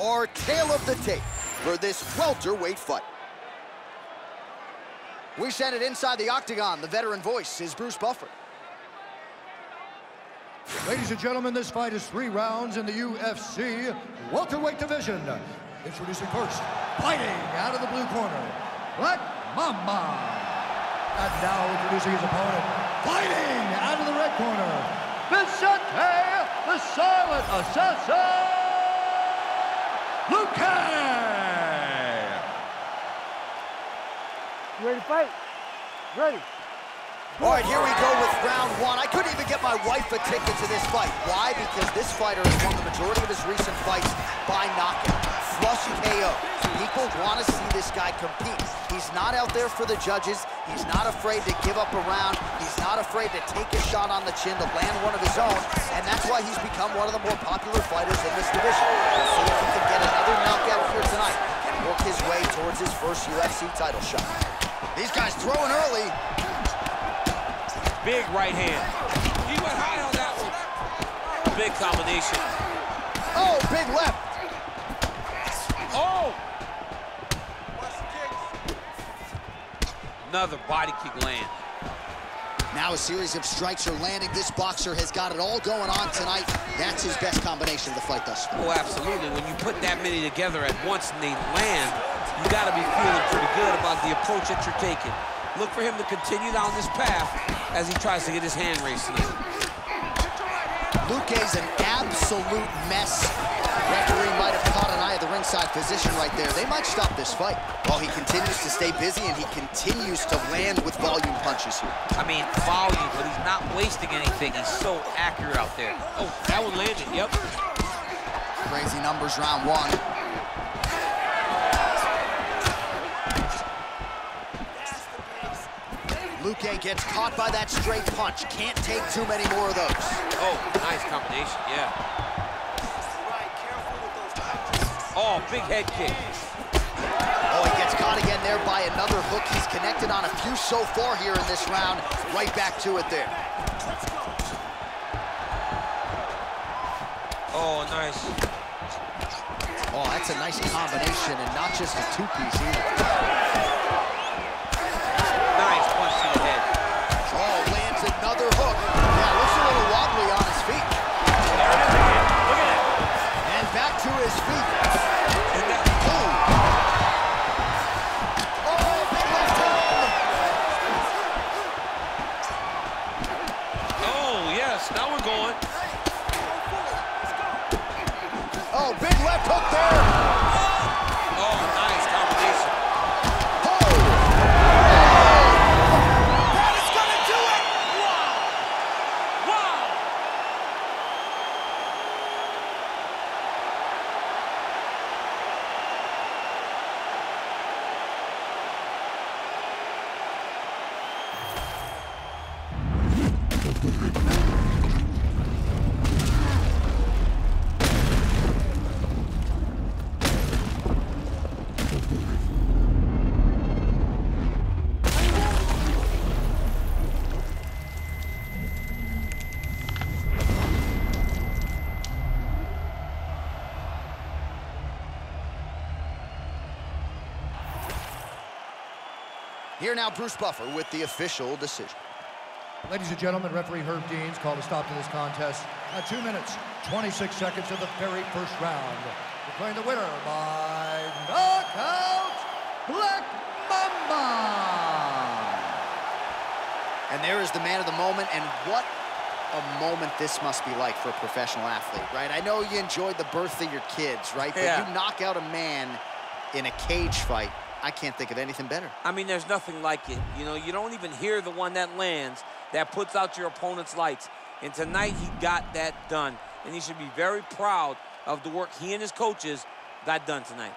our tale of the tape for this welterweight fight. We send it inside the octagon. The veteran voice is Bruce Buffer. Ladies and gentlemen, this fight is three rounds in the UFC welterweight division. Introducing first, fighting out of the blue corner, Black Mamba. And now introducing his opponent, fighting out of the red corner, Vicente, the Silent Assassin, Luque. You ready to fight? Ready. All right, here we go with round one. I couldn't even get my wife a ticket to this fight. Why? Because this fighter has won the majority of his recent fights by knockout. Flush KO. People want to see this guy compete. He's not out there for the judges. He's not afraid to give up a round. He's not afraid to take a shot on the chin to land one of his own. And that's why he's become one of the more popular fighters in this division. We'll see if he can get another knockout here tonight and work his way towards his first UFC title shot. These guys throwing early. Big right hand. He went high on that one. Big combination. Oh, big left. Another body kick land. Now a series of strikes are landing. This boxer has got it all going on tonight. That's his best combination of the fight thus far. Oh, absolutely. When you put that many together at once and they land, you got to be feeling pretty good about the approach that you're taking. Look for him to continue down this path as he tries to get his hand raised tonight. Luque's an absolute mess. Referee might have caught an eye of the ringside position right there. They might stop this fight. While he continues to stay busy and he continues to land with volume punches here. I mean, volume, but he's not wasting anything. He's so accurate out there. Oh, that one landed, yep. Crazy numbers round one. Luque gets caught by that straight punch. Can't take too many more of those. Oh, nice combination, yeah. Oh, big head kick. Oh, he gets caught again there by another hook. He's connected on a few so far here in this round. Right back to it there. Oh, nice. Oh, that's a nice combination and not just a two-piece either. Here now, Bruce Buffer with the official decision. Ladies and gentlemen, referee Herb Deans called a stop to this contest at 2 minutes, 26 seconds of the very first round. Declaring the winner by knockout, Black Mamba. And there is the man of the moment, and what a moment this must be like for a professional athlete, right? I know you enjoyed the birth of your kids, right? But Yeah. you knock out a man in a cage fight, I can't think of anything better. I mean, there's nothing like it. You know, you don't even hear the one that lands that puts out your opponent's lights. And tonight he got that done. And he should be very proud of the work he and his coaches got done tonight.